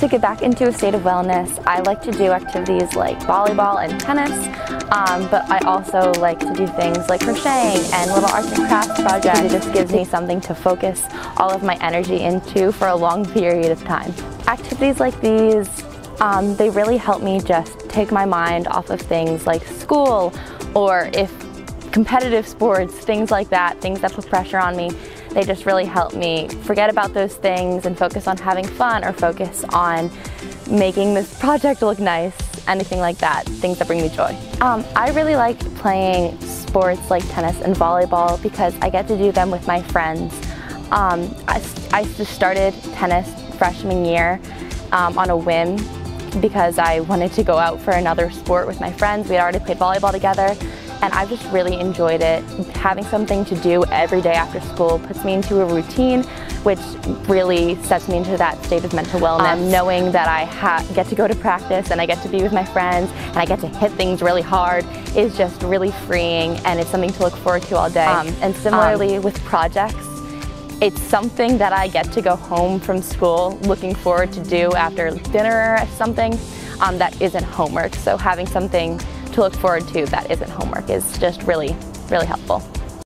To get back into a state of wellness, I like to do activities like volleyball and tennis, um, but I also like to do things like crocheting and little arts and crafts projects. It just gives me something to focus all of my energy into for a long period of time. Activities like these, um, they really help me just take my mind off of things like school or if competitive sports, things like that, things that put pressure on me. They just really help me forget about those things and focus on having fun or focus on making this project look nice, anything like that, things that bring me joy. Um, I really like playing sports like tennis and volleyball because I get to do them with my friends. Um, I, I just started tennis freshman year um, on a whim because I wanted to go out for another sport with my friends. We had already played volleyball together and I've just really enjoyed it. Having something to do every day after school puts me into a routine which really sets me into that state of mental wellness. Um, knowing that I get to go to practice and I get to be with my friends and I get to hit things really hard is just really freeing and it's something to look forward to all day. Um, and similarly um, with projects, it's something that I get to go home from school looking forward to do after dinner or something um, that isn't homework. So having something to look forward to that isn't homework is just really, really helpful.